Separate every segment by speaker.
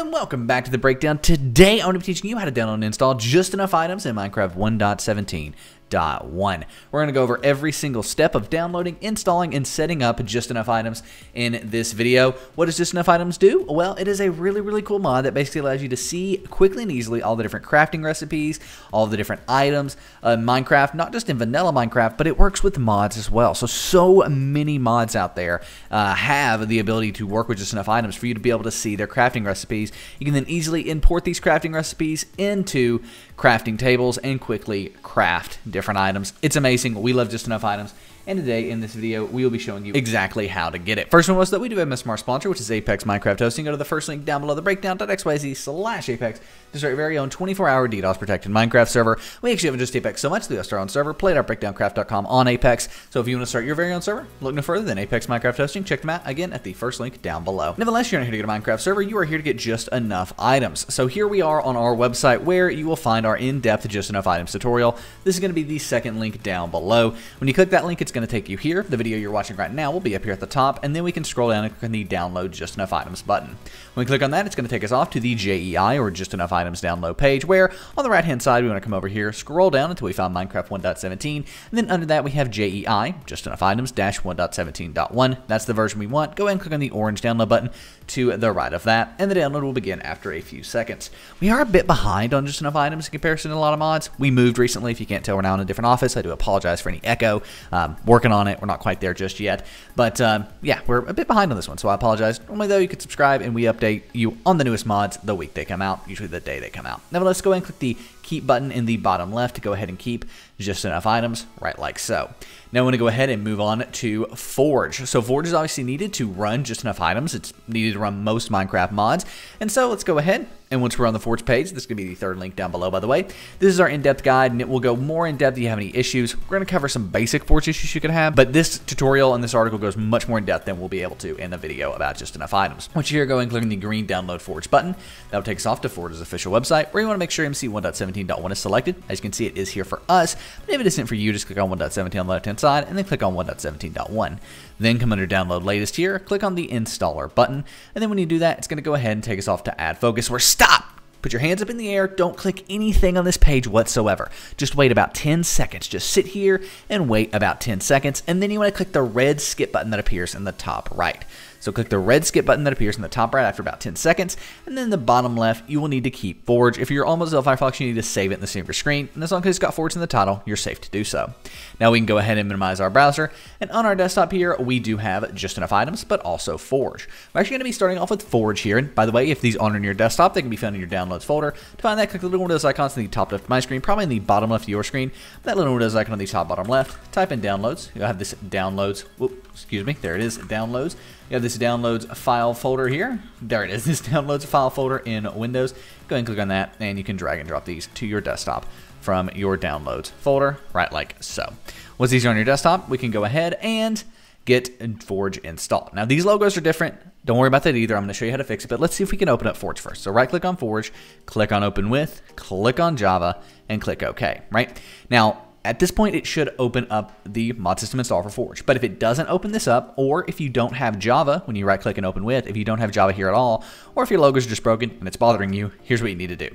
Speaker 1: and welcome back to the breakdown. Today, I'm going to be teaching you how to download and install just enough items in Minecraft 1.17. We're going to go over every single step of downloading, installing, and setting up just enough items in this video. What does just enough items do? Well, it is a really, really cool mod that basically allows you to see quickly and easily all the different crafting recipes, all the different items uh, Minecraft, not just in vanilla Minecraft, but it works with mods as well. So, so many mods out there uh, have the ability to work with just enough items for you to be able to see their crafting recipes. You can then easily import these crafting recipes into crafting tables and quickly craft different items. It's amazing. We love just enough items. And today in this video, we will be showing you exactly how to get it. First one was that we do have a smart sponsor, which is Apex Minecraft Hosting. Go to the first link down below the breakdown.xyz slash Apex to start your very own 24-hour DDoS protected Minecraft server. We actually haven't just Apex so much, we have our own server, play.breakdowncraft.com on Apex. So if you want to start your very own server, look no further than Apex Minecraft Hosting. Check them out again at the first link down below. Nevertheless, you're not here to get a Minecraft server, you are here to get just enough items. So here we are on our website where you will find our in-depth just enough items tutorial. This is going to be the second link down below. When you click that link, it's going to take you here. The video you're watching right now will be up here at the top, and then we can scroll down and click on the download just enough items button. When we click on that, it's going to take us off to the JEI or just enough items download page where on the right hand side we want to come over here, scroll down until we find Minecraft 1.17, and then under that we have JEI, just enough items dash 1.17.1. That's the version we want. Go ahead and click on the orange download button to the right of that, and the download will begin after a few seconds. We are a bit behind on just enough items in comparison to a lot of mods. We moved recently. If you can't tell, we're now in a different office. I do apologize for any echo. Um, working on it. We're not quite there just yet. But um, yeah, we're a bit behind on this one, so I apologize. Normally, though, you could subscribe, and we update you on the newest mods the week they come out, usually the day they come out. Nevertheless, go ahead and click the keep button in the bottom left to go ahead and keep just enough items, right like so. Now I'm to go ahead and move on to Forge. So Forge is obviously needed to run just enough items. It's needed to run most Minecraft mods. And so let's go ahead and once we're on the Forge page, this is going to be the third link down below, by the way. This is our in-depth guide, and it will go more in-depth if you have any issues. We're going to cover some basic Forge issues you can have, but this tutorial and this article goes much more in-depth than we'll be able to in the video about just enough items. Once you're here, go and click on the green Download Forge button. That will take us off to Forge's official website, where you want to make sure MC 1.17.1 is selected. As you can see, it is here for us, but if it isn't for you, just click on 1.17 on the left-hand side, and then click on 1.17.1. Then come under Download Latest here, click on the Installer button, and then when you do that, it's going to go ahead and take us off to AdFoc.us, where stop! Put your hands up in the air. Don't click anything on this page whatsoever. Just wait about 10 seconds. Just sit here and wait about 10 seconds. And then you want to click the red skip button that appears in the top right. So click the red skip button that appears in the top right after about 10 seconds, and then in the bottom left, you will need to keep Forge. If you're on Mozilla Firefox, you need to save it in the center of your screen, and as long as it's got Forge in the title, you're safe to do so. Now we can go ahead and minimize our browser, and on our desktop here, we do have just enough items, but also Forge. We're actually going to be starting off with Forge here, and by the way, if these aren't on your desktop, they can be found in your Downloads folder. To find that, click the little Windows icons in the top left of my screen, probably in the bottom left of your screen. That little Windows icon on the top bottom left, type in Downloads. You'll have this Downloads, whoop, excuse me, there it is, Downloads. You have this Downloads a file folder here. There it is, this Downloads a file folder in Windows. Go ahead and click on that, and you can drag and drop these to your desktop from your Downloads folder, right like so. Once these are on your desktop, we can go ahead and get Forge installed. Now, these logos are different. Don't worry about that either. I'm going to show you how to fix it, but let's see if we can open up Forge first. So right click on Forge, click on Open With, click on Java, and click OK, right? Now, at this point, it should open up the mod system install for Forge. But if it doesn't open this up, or if you don't have Java, when you right click and open with, if you don't have Java here at all, or if your logos are just broken and it's bothering you, here's what you need to do.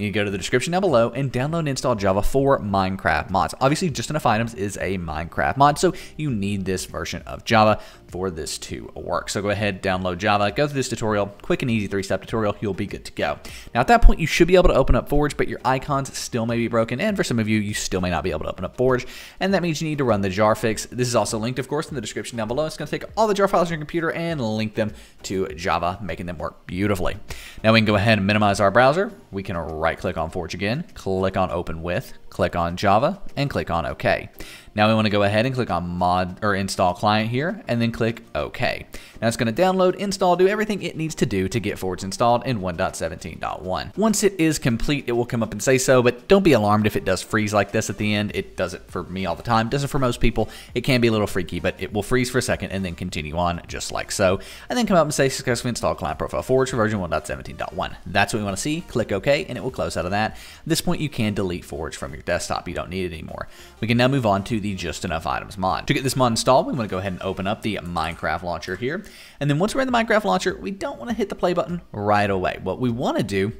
Speaker 1: You to go to the description down below and download and install Java for Minecraft mods. Obviously, Just Enough Items is a Minecraft mod, so you need this version of Java for this to work. So go ahead, download Java, go through this tutorial, quick and easy three-step tutorial, you'll be good to go. Now at that point, you should be able to open up Forge, but your icons still may be broken, and for some of you, you still may not be able to open up Forge, and that means you need to run the jar fix. This is also linked, of course, in the description down below. It's going to take all the jar files on your computer and link them to Java, making them work beautifully. Now we can go ahead and minimize our browser. We can right-click on Forge again, click on Open With, click on Java, and click on OK. Now we want to go ahead and click on mod or install client here and then click OK. Now it's going to download, install, do everything it needs to do to get Forge installed in 1.17.1. Once it is complete, it will come up and say so, but don't be alarmed if it does freeze like this at the end. It does it for me all the time, does it for most people. It can be a little freaky, but it will freeze for a second and then continue on just like so. And then come up and say successfully install client profile Forge for version 1.17.1. That's what we want to see. Click OK and it will close out of that. At this point, you can delete Forge from your your desktop. You don't need it anymore. We can now move on to the Just Enough Items mod. To get this mod installed, we want to go ahead and open up the Minecraft launcher here. And then once we're in the Minecraft launcher, we don't want to hit the play button right away. What we want to do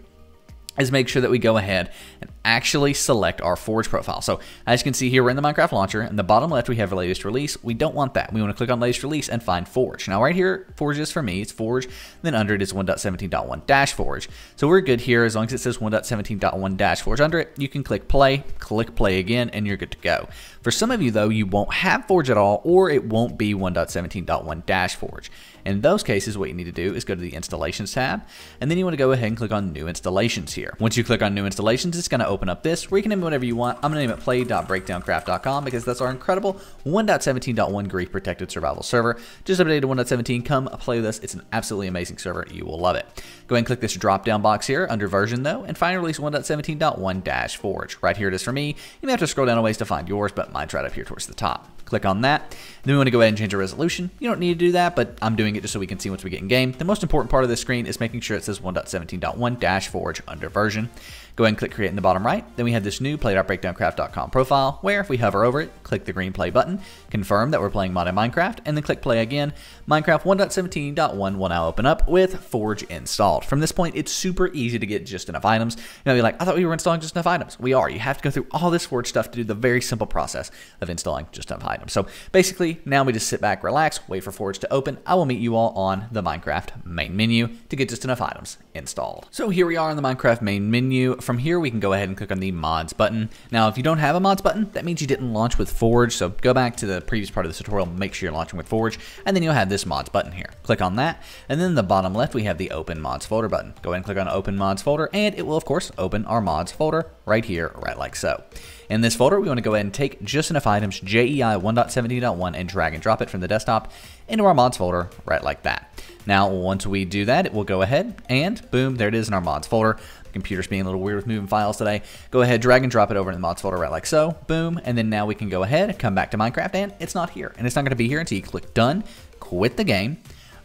Speaker 1: is make sure that we go ahead and actually select our Forge profile. So as you can see here, we're in the Minecraft launcher. In the bottom left, we have latest release. We don't want that. We want to click on latest release and find Forge. Now right here, Forge is for me. It's Forge. Then under it is 1.17.1 dash Forge. So we're good here. As long as it says 1.17.1 dash Forge under it, you can click play, click play again, and you're good to go. For some of you though, you won't have Forge at all, or it won't be 1.17.1 dash Forge. In those cases, what you need to do is go to the Installations tab, and then you want to go ahead and click on New Installations here. Once you click on New Installations, it's going to open up this, where you can name it whatever you want. I'm going to name it play.breakdowncraft.com because that's our incredible 1.17.1 grief protected survival server. Just updated to 1.17. Come play with us. It's an absolutely amazing server. You will love it. Go ahead and click this drop down box here under version though, and find release 1.17.1-forge. Right here it is for me. You may have to scroll down a ways to find yours, but mine's right up here towards the top. Click on that. Then we want to go ahead and change our resolution. You don't need to do that, but I'm doing it just so we can see once we get in game. The most important part of this screen is making sure it says 1.17.1-forge under version. Go ahead and click create in the bottom right. Then we have this new play.breakdowncraft.com profile where if we hover over it, click the green play button, confirm that we're playing modded Minecraft, and then click play again. Minecraft 1.17.1 will now open up with Forge installed. From this point, it's super easy to get just enough items. You know, be like, I thought we were installing just enough items. We are. You have to go through all this Forge stuff to do the very simple process of installing just enough items. So basically, now we just sit back, relax, wait for Forge to open. I will meet you all on the Minecraft main menu to get just enough items installed. So here we are in the Minecraft main menu. From here, we can go ahead and click on the mods button. Now, if you don't have a mods button, that means you didn't launch with Forge. So go back to the previous part of the tutorial, make sure you're launching with Forge, and then you'll have this mods button here. Click on that, and then in the bottom left, we have the open mods folder button. Go ahead and click on open mods folder, and it will of course open our mods folder right here, right like so. In this folder, we want to go ahead and take just enough items, JEI 1.17.1, and drag and drop it from the desktop into our mods folder, right like that. Now, once we do that, it will go ahead and boom, there it is in our mods folder. Computer's being a little weird with moving files today. Go ahead, drag and drop it over in the mods folder right like so, boom, and then now we can go ahead, and come back to Minecraft, and it's not here. And it's not going to be here until you click done, quit the game,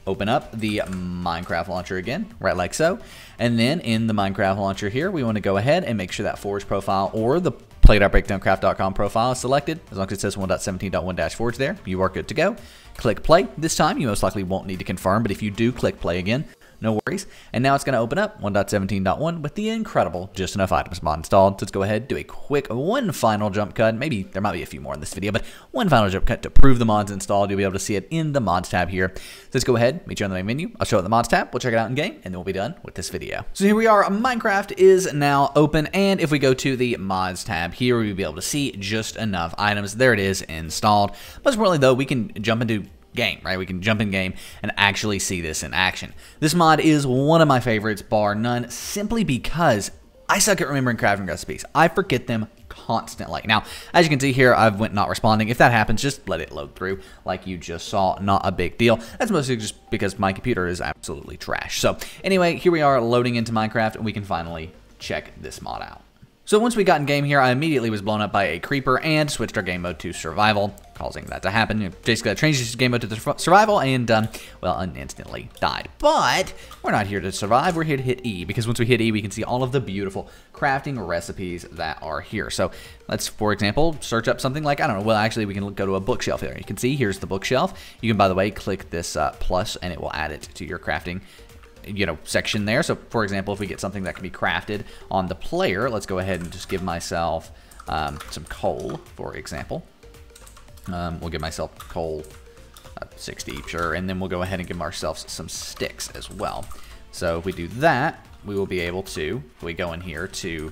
Speaker 1: open up the Minecraft launcher again, right like so. And then in the Minecraft launcher here, we want to go ahead and make sure that Forge profile or the play.breakdowncraft.com profile is selected. As long as it says 1.17.1-forge there, you are good to go. Click play. This time, you most likely won't need to confirm, but if you do click play again, no worries. And now it's going to open up 1.17.1 with the incredible Just Enough Items mod installed. So let's go ahead, do a quick one final jump cut. Maybe there might be a few more in this video, but one final jump cut to prove the mod's installed. You'll be able to see it in the mods tab here. So let's go ahead, meet you on the main menu. I'll show it in the mods tab. We'll check it out in game, and then we'll be done with this video. So here we are. Minecraft is now open, and if we go to the mods tab here, we'll be able to see just enough items. There it is installed. Most importantly, though, we can jump into game, right? We can jump in game and actually see this in action. This mod is one of my favorites, bar none, simply because I suck at remembering crafting recipes. I forget them constantly. Now, as you can see here, I've went not responding. If that happens, just let it load through like you just saw. Not a big deal. That's mostly just because my computer is absolutely trash. So anyway, here we are loading into Minecraft and we can finally check this mod out. So once we got in game here, I immediately was blown up by a creeper and switched our game mode to survival, causing that to happen. Basically, changed his game mode to the survival and, um, well, instantly died. But we're not here to survive. We're here to hit E because once we hit E, we can see all of the beautiful crafting recipes that are here. So let's, for example, search up something like, I don't know, well, actually, we can go to a bookshelf here. You can see here's the bookshelf. You can, by the way, click this uh, plus and it will add it to your crafting you know, section there. So for example, if we get something that can be crafted on the player, let's go ahead and just give myself um, some coal, for example. Um, we'll give myself coal uh, 60, sure, and then we'll go ahead and give ourselves some sticks as well. So if we do that, we will be able to, we go in here to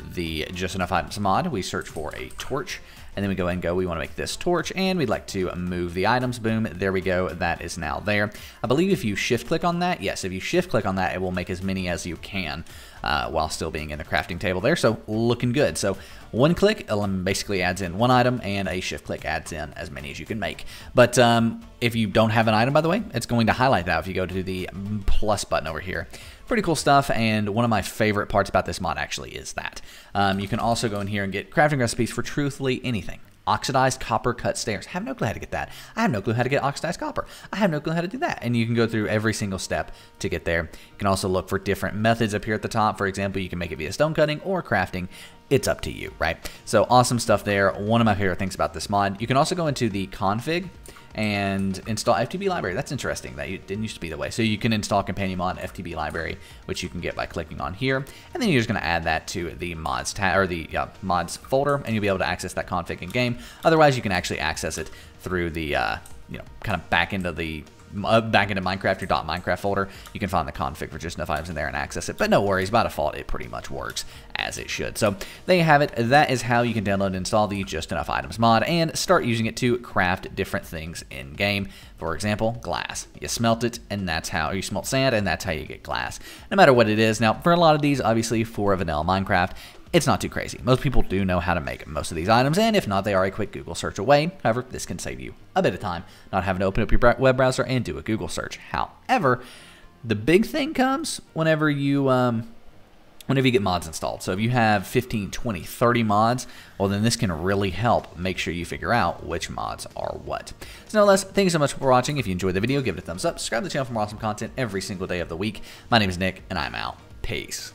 Speaker 1: the Just Enough Items mod, we search for a torch, and then we go and go, we want to make this torch, and we'd like to move the items. Boom, there we go. That is now there. I believe if you shift click on that, yes, if you shift click on that, it will make as many as you can uh, while still being in the crafting table there. So looking good. So one click basically adds in one item, and a shift click adds in as many as you can make. But um, if you don't have an item, by the way, it's going to highlight that if you go to the plus button over here. Pretty cool stuff, and one of my favorite parts about this mod actually is that. Um, you can also go in here and get crafting recipes for truthfully anything oxidized copper cut stairs. I have no clue how to get that. I have no clue how to get oxidized copper. I have no clue how to do that. And you can go through every single step to get there. You can also look for different methods up here at the top. For example, you can make it via stone cutting or crafting. It's up to you, right? So awesome stuff there. One of my favorite things about this mod. You can also go into the config and install FTB library. That's interesting. That didn't used to be the way. So you can install companion mod FTB library, which you can get by clicking on here, and then you're just going to add that to the mods tab or the mods folder, and you'll be able to access that config in game. Otherwise, you can actually access it through the uh, you know kind of back into the Uh, back into Minecraft, your .minecraft folder, you can find the config for just enough items in there and access it. But no worries, by default, it pretty much works as it should. So there you have it. That is how you can download and install the Just Enough Items mod and start using it to craft different things in game. For example, glass. You smelt it, and that's how you smelt sand, and that's how you get glass. No matter what it is. Now, for a lot of these, obviously, for vanilla Minecraft, it's not too crazy. Most people do know how to make most of these items, and if not, they are a quick Google search away. However, this can save you a bit of time, not having to open up your web browser and do a Google search. However, the big thing comes whenever you um, whenever you get mods installed. So if you have 15, 20, 30 mods, well then this can really help make sure you figure out which mods are what. So no less, thank you so much for watching. If you enjoyed the video, give it a thumbs up. Subscribe to the channel for more awesome content every single day of the week. My name is Nick, and I'm out. Peace.